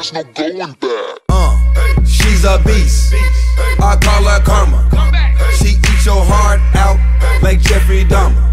there's no going back. Uh, she's a beast. I call her karma. She eats your heart out like Jeffrey Dahmer.